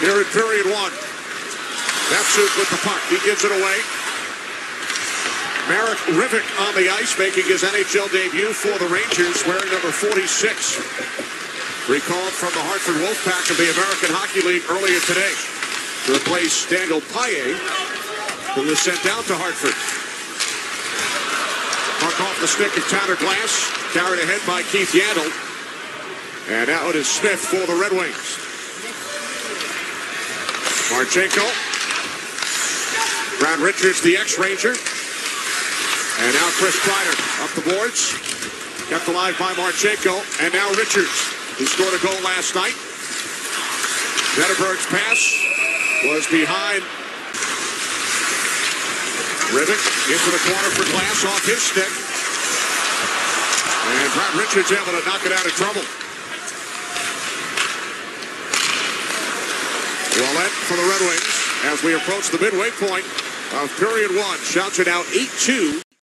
here in period one. Datsyuk with the puck. He gives it away. Marek Hrivik on the ice, making his NHL debut for the Rangers, wearing number 46. Recalled from the Hartford Wolfpack of the American Hockey League earlier today to replace Daniel Paille, who was sent down to Hartford. Puck off the stick of Tanner Glass, carried ahead by Keith Yandle. And out is Smith for the Red Wings. Marchenko. Brad Richards, the ex-Ranger. And now Chris Kreider up the boards. Kept alive by Marchenko. And now Richards, who scored a goal last night. Zetterberg's pass was behind Hrivik into the corner for Glass off his stick. And Brad Richards able to knock it out of trouble. Ouellet for the Red Wings as we approach the midway point of period one. Shouts are now 8-2